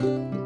you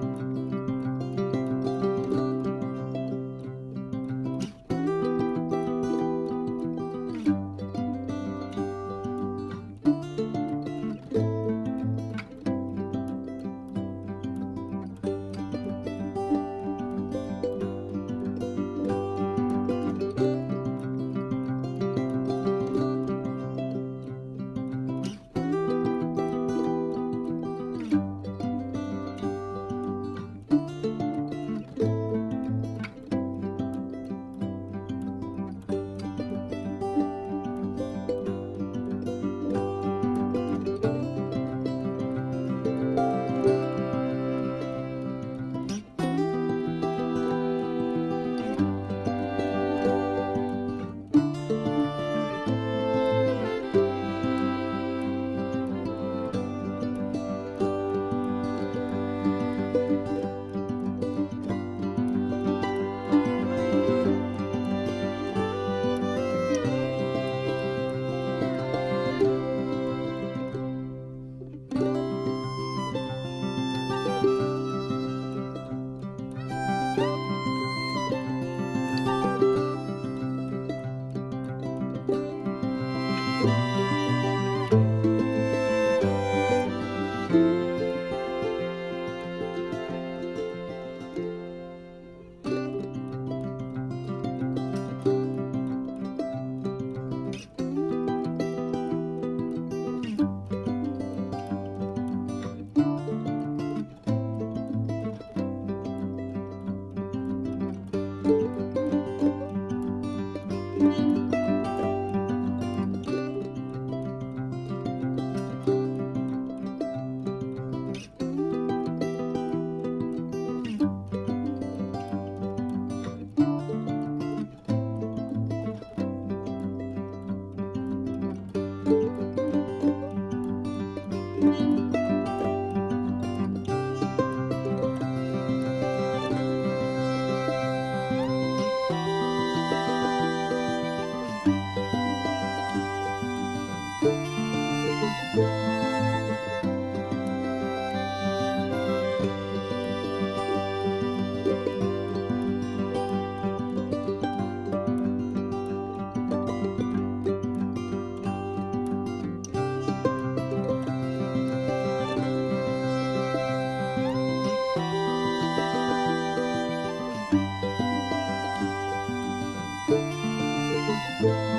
Música